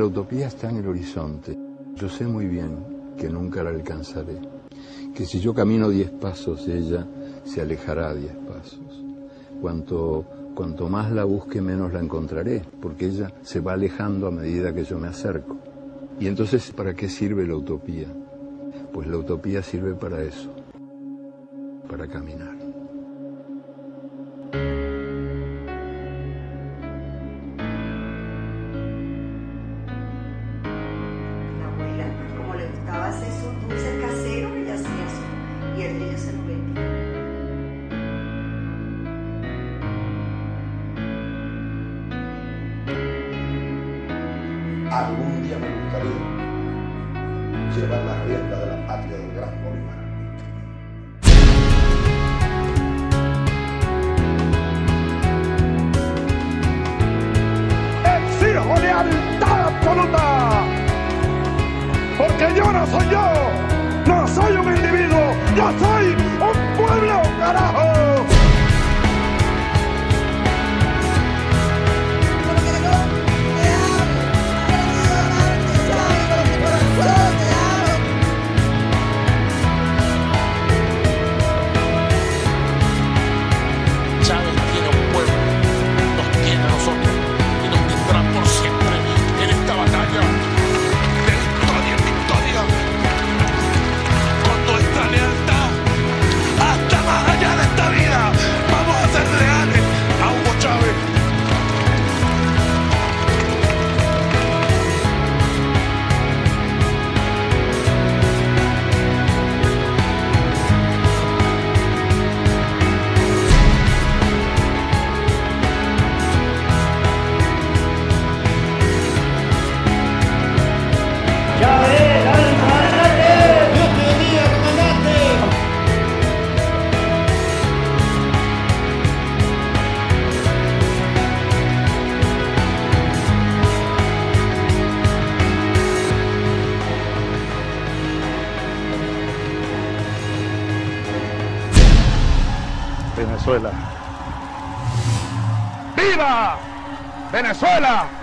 La utopía está en el horizonte. Yo sé muy bien que nunca la alcanzaré. Que si yo camino diez pasos, ella se alejará diez pasos. Cuanto, cuanto más la busque, menos la encontraré, porque ella se va alejando a medida que yo me acerco. Y entonces, ¿para qué sirve la utopía? Pues la utopía sirve para eso, para caminar. La abuela, como le gustaba hacer sus dulces caseros, ella hacía eso. Y el niño se lo vendía. Algún día me gustaría llevar la rienda de lealtad absoluta. Porque yo no soy yo, no soy un individuo, yo soy un pueblo, carajo. Venezuela. ¡Viva! Venezuela.